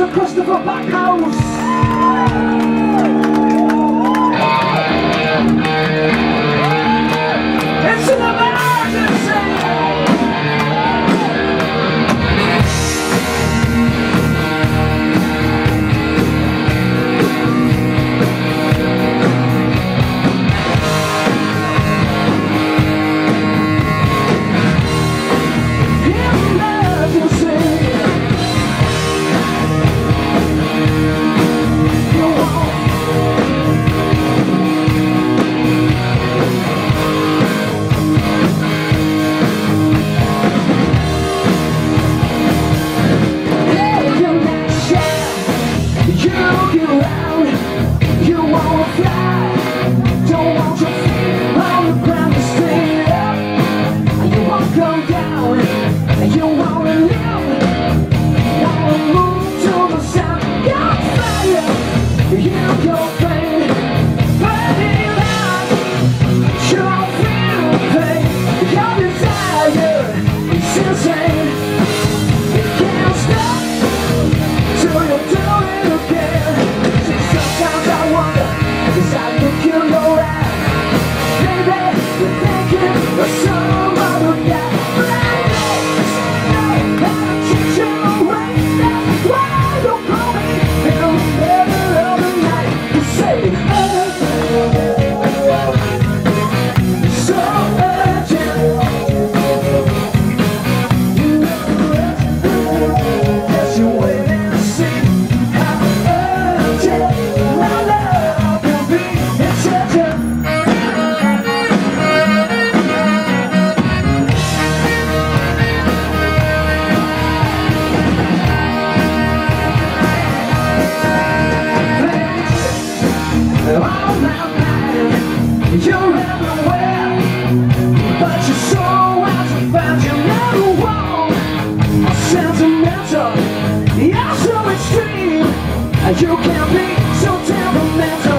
Sir Christopher Backhouse. Sentimental, you're so extreme You can be so temperamental